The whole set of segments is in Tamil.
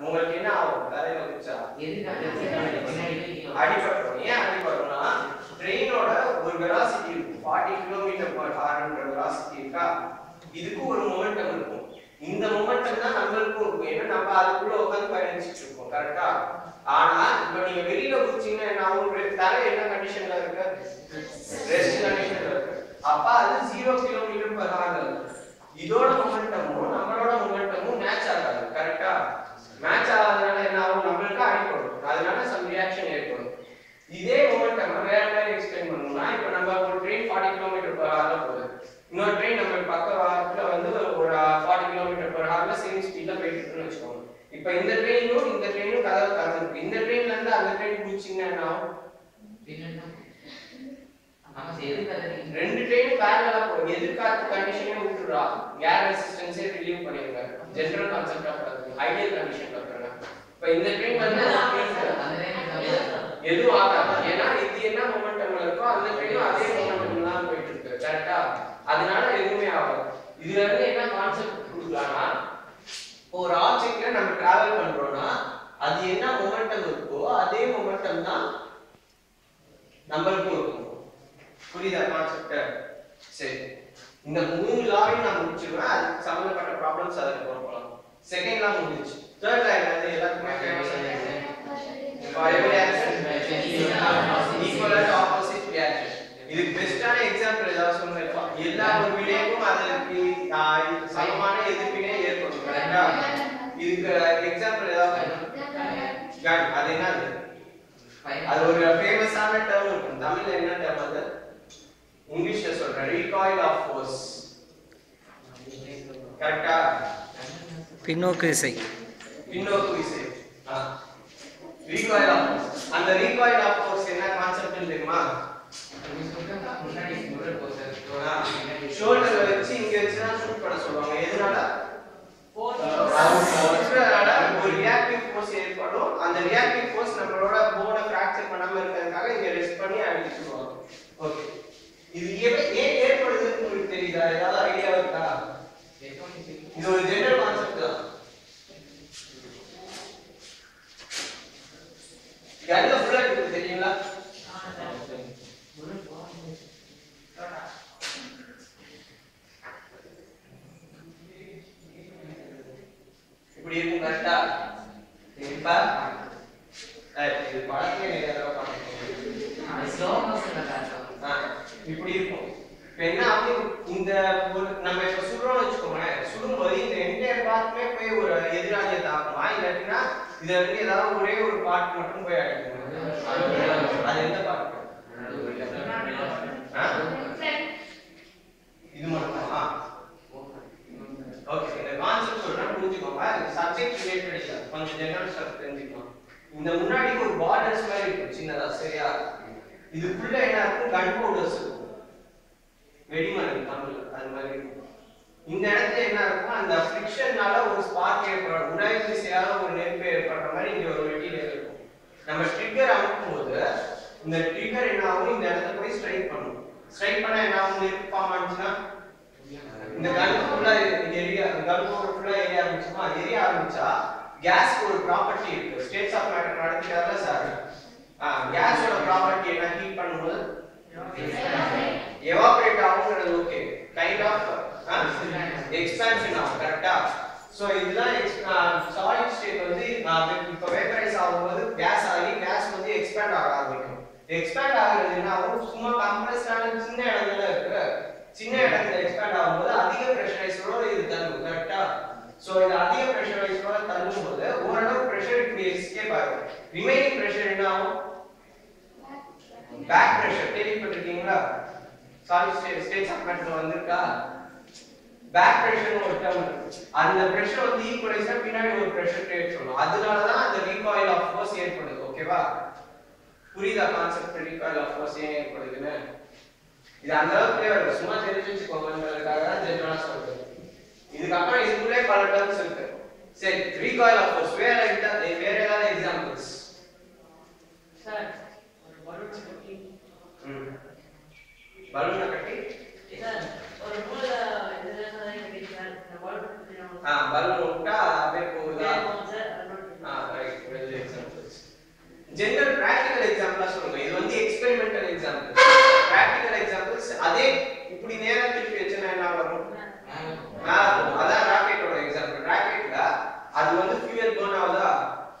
உங்களுக்கு என்ன ஆகும்? தலையில குச்சா அடிபட்டுரும். ஏன் அடிபடும்னா ட்ரெயினோட ஒரு வெலாசிட்டி இருக்கும். ஃபார்ட்டி கிலோமீட்டர் பர் ஹார்ன்ற வெலாசிட்டி இருக்கா? இதுக்கு ஒரு மொமெண்டம் இருக்கும். இந்த மொமெண்டம் தான் நம்மளுக்கும் இருக்கும். ஏன்னா நம்ம அதுக்குள்ள உட்காந்து பயணிச்சுட்டு இருக்கோம். கரெக்டா ஆனா இப்ப நீங்க வெளியில குதிச்சீங்கன்னா என்ன ரெ- தலை என்ன கண்டிஷன்ல இருக்கு? ரெஸ்ட் கண்டிஷன்ல இருக்கு. அப்ப அது ஜீரோ கிலோமீட்டர் பர் ஹார்ல இதோட மொமெண்டமும் நம்மளோட மொமெண்டமும் மேட்ச் ஆகாது கரெக்டா மேட்ச் ஆகாதனால என்ன ஆகும் நம்மளுக்கு அடிப்படும் அதனால சம் ரியாக்ஷன் ஏற்படும் இதே மொமெண்டம் வேற மாதிரி எக்ஸ்பிளைன் பண்ணணும்னா இப்போ நம்ம ஒரு ட்ரெயின் ஃபார்ட்டி கிலோமீட்டர் பர் ஹார்ல போகுது இன்னொரு ட்ரெயின் நம்ம பக்கத்துல வந்து ஒரு ஃபார்ட்டி கிலோமீட்டர் பர் ஹார்ல சேம் ஸ்பீட்ல போயிட்டு இருக்குன்னு வச்சுக்கோங்க இப்போ இந்த ட்ரெயினும் இந்த ட்ரெயினும் கதவை திறந்துருக்கு இந்த ட்ரெயின்ல இருந்து அந்த ட்ரெயின் குதிச்சிங்கன்னா என்ன ஆகும்? ரெண்டு ட்ரெயினும் பேரலா போகும். எதிர்காத்து கண்டிஷனே விட்டுறா. ரெசிஸ்டன்ஸே ரிலீவ் பண்ணிருங்க general concept of ideal condition பாக்குறாங்க இப்போ இந்த ட்ரெயின் வந்து எதுவும் ஆகாது. ஏன்னா இது என்ன மொமெண்டம்ல இருக்கோ அந்த ட்ரெயினும் அதே மொமெண்டம்ல தான் போயிட்டு இருக்கு. கரெக்டா அதனால எதுவுமே ஆகாது. இதுல இருந்து என்ன கான்செப்ட் கொடுக்கலாம்னா ஒரு ஆப்ஜெக்ட்ல நம்ம டிராவல் பண்றோம்னா அது என்ன மொமெண்டம் இருக்கோ அதே மொமெண்டம் தான் நம்மளுக்கும் இருக்கும். புரியுதா கான்செப்ட் சரி. இந்த மூணு லாவையும் நான் முடிச்சிருவேன் அதுக்கு சம்மந்தப்பட்ட ப்ராப்ளம்ஸ் அதில் போகலாம் செகண்ட் லா முடிஞ்சிச்சு. தேர்ட் லைன் வந்து எல்லாத்துக்குமே ஃபேமஸ் opposite reaction. இதுக்கு பெஸ்டான எக்ஸாம்பிள் ஏதாவது சொல்லுங்க. எல்லா ஒரு வினைக்கும் அதற்கு சமமான எதிர்ப்பினை ஏற்படும். கரெக்டா இதுக்கு எக்ஸாம்பிள் ஏதாவது Gun. அது என்னது அது ஒரு ஃபேமஸான டேர்ம் இருக்கும் தமிழ்ல என்ன டேர்ம் அது இங்கிலீஷ்ல சொல்றேன் ரீகாயில் ஆஃப் ஃபோர்ஸ் கரெக்டா பின்னோக்கு விசை பின்னோக்கு விசை ரீகாயில் ஆஃப் ஃபோர்ஸ் அந்த ரீகாயில் ஆஃப் ஃபோர்ஸ் என்ன கான்செப்ட் தெரியுமா? ஷோல்டர்ல வச்சு இங்க வச்சு தான் ஷூட் பண்ண சொல்லுவாங்க எதனால அதனால ஒரு ரியாக்டிவ் ஃபோர்ஸ் ஏற்படும் அந்த ரியாக்டிவ் ஃபோர்ஸ் நம்மளோட போனை ஃபிராக்சர் பண்ணாம இருக்கிறதுக்காக இங்க ரெஸ்ட் பண்ணி சொல்லுவாங்க ஓகே இது ஏன் ஏற்படுதுன்னு உங்களுக்கு தெரியுதா? ஏதாவது ஐடியா இருக்கா இது ஒரு ஜெனரல் கான்செப்ட் தான் கன்ல புல்லட் இருக்கு தெரியுங்களா இப்படி இருக்கும் கரெக்டா இப்ப அஹ், இது படத்துல நிறைய தடவை பார்த்திருக்கேன். ஆ, இப்படி இருக்கும். இப்ப என்ன அப்படி இந்த நம்ம இப்ப சுடுறோம்னு வச்சுக்கோங்களேன். சுடும்போது இந்த என்டையர் பார்ட்டுமே போய் ஒரு எதிராளியை தாக்குமா? இல்லாட்டினா இதுல இருந்து ஏதாவது ஒரே ஒரு பார்ட் மட்டும் போய் அடிக்கும் அது எந்த பார்ட் இது மட்டுமா? ஓகே இந்த கான்செப்ட் சொல்றேன். புரிஞ்சுக்கோங்க. சப்ஜெக்ட் ரிலேட்டட் கொஞ்சம் ஜெனரல் ஸ்டஃப் தெரிஞ்சுக்கணும். இந்த முன்னாடி ஒரு பார்டர்ஸ் மாதிரி இருக்கும். சின்னதா சரியா? இதுக்குள்ள என்ன இருக்கும்? கன் பவுடர்ஸ் இருக்கும். வெடிமருந்து தமிழ்ல அது மாதிரி. இந்த இடத்துல என்ன இருக்கும் அந்த ஃபிரிக்ஷன்னால ஒரு ஸ்பார்க் ஏற்படும். உராய்வு விசையால ஒரு நெருப்பு ஏற்படுற மாதிரி இங்க ஒரு மெட்டீரியல் இருக்கும். நம்ம ட்ரிகர் அமுக்கும் போது இந்த ட்ரிகர் என்ன ஆகும்? இந்த இடத்துல போய் ஸ்ட்ரைக் பண்ணும். ஸ்ட்ரைக் பண்ணா என்ன ஆகும்? நெருப்பு ஃபார்ம் ஆச்சுன்னா இந்த கன் ஃபுல்லா எரிய கன் ஃபுல்லா எரிய ஆரம்பிச்சுமா? எரிய ஆரம்பிச்சா கேஸ்க்கு ஒரு ப்ராப்பர்ட்டி இருக்கு. ஸ்டேட்ஸ் ஆஃப் மேட்டர் நடத்திட்டார்ல சார் கேஸோட ப்ராப்பர்ட்டி என்ன? ஹீட் பண்ணும்போது? எவாபரேட் ஆகுங்கிறது ஓகே கைண்ட் ஆஃப் எக்ஸ்பான்ஷன் ஆகும் கரெக்டா சோ இதுதான் சாலிட் ஸ்டேட் வந்து இப்ப வேப்பரைஸ் ஆகும்போது கேஸ் ஆகி கேஸ் வந்து எக்ஸ்பேண்ட் ஆக ஆரம்பிக்கும். எக்ஸ்பேண்ட் ஆகுறது என்ன ஆகும் சும்மா கம்ப்ரஸ்டான சின்ன இடங்கள்ல இருக்கு சின்ன இடத்துல எக்ஸ்பேண்ட் ஆகும்போது அதிக ப்ரெஷரைஸோட இது தள்ளும் கரெக்டா சோ இது அதிக ப்ரெஷரைஸோட தள்ளும் போது ஓரளவு ப்ரெஷர் இப்படி எஸ்கேப் ஆகும். ரிமைனிங் ப்ரெஷர் என்ன ஆகும்? பேக் பிரஷர் கேள்விப்பட்டிருக்கீங்களா? Solid state states of matter வந்திருக்கா? பேக் பிரஷர் ஒரு டேர்ம் இருக்கு. அந்த பிரஷர் வந்து ஈக்குவலைஸா பின்னாடி ஒரு பிரஷர் கிரியேட் பண்ணும். அதனால தான் அந்த ரீகாயில் ஆஃப் ஃபோர்ஸ் ஏற்படுது. ஓகேவா புரியுதா கான்செப்ட் ரீகாயில் ஆஃப் ஃபோர்ஸ் ஏன் ஏற்படுதுன்னு? இது அந்த அளவுக்கு தேவை சும்மா தெரிஞ்சு வச்சுக்கோங்கன்றதுக்காக தான் ஜென்ரலாக சொல்றது இதுக்கப்புறம் இதுக்குள்ளே பல டேர்ம்ஸ் இருக்கு. சரி ரீகாயில் ஆஃப் ஃபோர்ஸ் வேற எக்ஸா- வேற ஏதாவது எக்ஸாம்பிள்ஸ் சார் ஒரு பலூன் கட்டி பலூனை கட்டி சார் ஒரு மூல இந்த நேரத்துல கட்டி சார் இந்த பலூன் கட்டி நம்ம ஆ பலூன் விட்டா அப்படியே போகுதா வேகமா சார் அது மட்டும் ஜெனரல் பிராக்டிகல் எக்ஸாம்பிளா சொல்லுங்க இது வந்து எக்ஸ்பெரிமெண்டல் எக்ஸாம்பிள் பிராக்டிகல் எக்ஸாம்பிள்ஸ் அதே இப்படி நேரா திருப்பி வச்சுனா என்ன வரும் மேல போகும் அதான் ராக்கெட்டோட எக்ஸாம்பிள் ராக்கெட்ல அது வந்து ஃபியூயல் பர்ன் ஆகுதா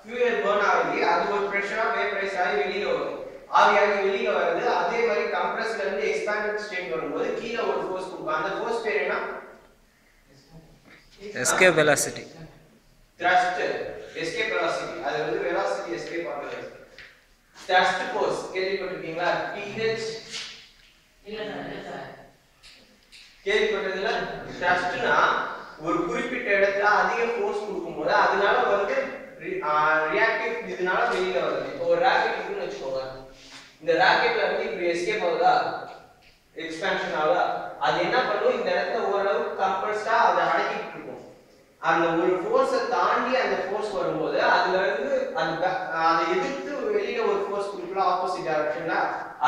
ஃபியூயல் பர்ன் ஆகி அது ஒரு ப்ரெஷரா வேப்பரைஸ் ஆகி வெளியில வரும் ஆவியாகி வெளியில வருது அதே மாதிரி கம்ப்ரஸ்ல இருந்து எக்ஸ்பாண்டட் ஸ்டேட் வரும்போது கீழே ஒரு ஃபோர்ஸ் கொடுக்கும் அந்த ஃபோர்ஸ் பேர் என்ன escape velocity thrust escape velocity அது வந்து வெலாசிட்டி எஸ்கேப் ஆகுது த்ரஸ்ட் ஃபோர்ஸ் கேள்விப்பட்டிருக்கீங்களா பிஹெச் இல்ல சார் கேள்விப்பட்டதுல த்ரஸ்ட்னா ஒரு குறிப்பிட்ட இடத்துல அதிக ஃபோர்ஸ் கொடுக்கும்போது அதனால வந்து ரியாக்டிவ் இதனால வெளியில வருது இப்போ ஒரு ராக்கெட் இருக்குன்னு வச்சுக்கோங்க இந்த ராக்கெட்ல இருந்து இப்படி எஸ்கேப் ஆகுதா எக்ஸ்பேன்ஷன் ஆகுதா? அது என்ன பண்ணும்? இந்த இடத்துல ஓரளவுக்கு கம்பல்ஸா அதை அடக்கிட்டு இருக்கும். அந்த ஒரு ஃபோர்ஸை தாண்டி அந்த ஃபோர்ஸ் வரும்போது அதுல இருந்து அந்த அதை எதிர்த்து வெளியில ஒரு ஃபோர்ஸ் கொடுக்கல ஆப்போசிட் டைரக்ஷன்ல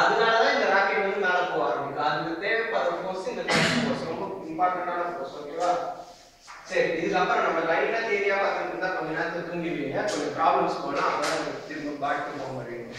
அதனால தான் இந்த ராக்கெட் வந்து மேல போக ஆரம்பிக்கும். அதுக்கு தேவைப்படுற ஃபோர்ஸ் இந்த ஃபோர்ஸ் ரொம்ப இம்பார்ட்டன்டான ஃபோர்ஸ் ஓகேவா சரி இதுக்கப்புறம் நம்ம லைனா தேரியா பார்த்துட்டு இருந்தா கொஞ்ச நேரத்துல தூங்கிடுவீங்க. கொஞ்சம் ப்ராப்ளம்ஸ் போனா அப்புறம் திரும்ப பேக் டு ஹோம் வருவீங்க